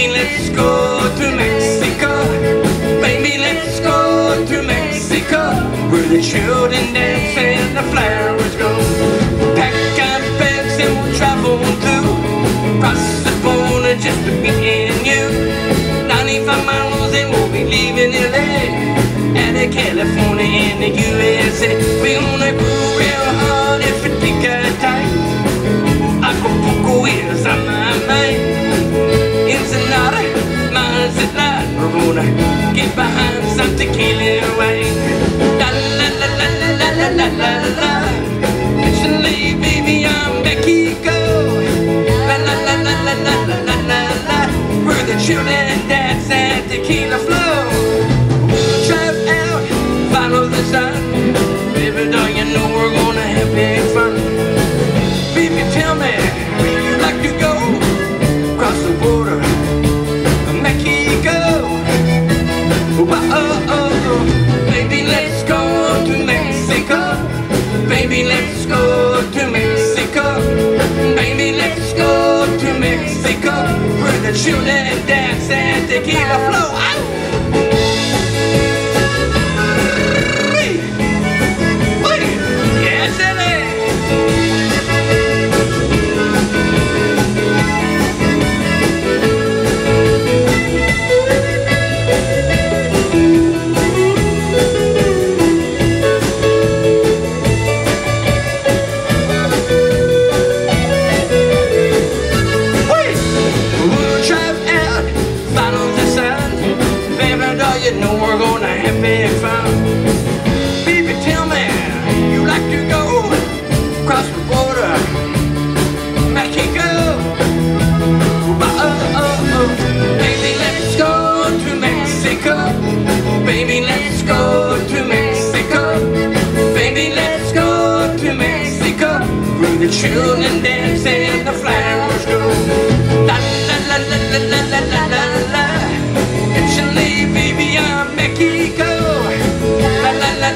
Baby, let's go to Mexico. Baby, let's go to Mexico. Where the children dance and the flowers grow. Pack our bags and we'll travel through. Cross the border just to meet and you. 95 miles and we'll be leaving LA. Out of California in the USA. We wanna go real hard if it take our time. Acapulco is our Mazatlan, get behind some tequila wine. La la la la la la la la la baby, I'm Mexico. La la la la la la la la la. Where the children dance and tequila flow. Let's go to Mexico. Baby, let's go to Mexico. Where the children dance and tequila flow. You know we're gonna have big fun? Baby, tell me, you like to go across the border, Mexico? Oh, oh, oh. Baby, let's go to Mexico. Baby, let's go to Mexico. Baby, let's go to Mexico. Where the children dance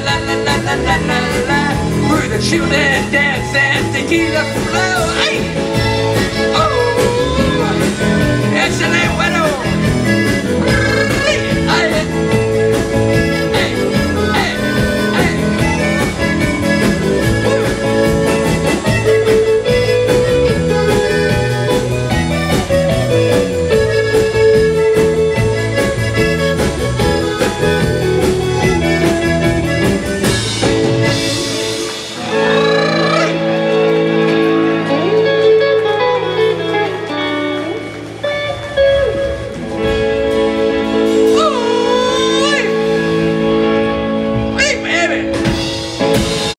la la la la la la la. We're the shooting, dancing, tequila flow. Ay!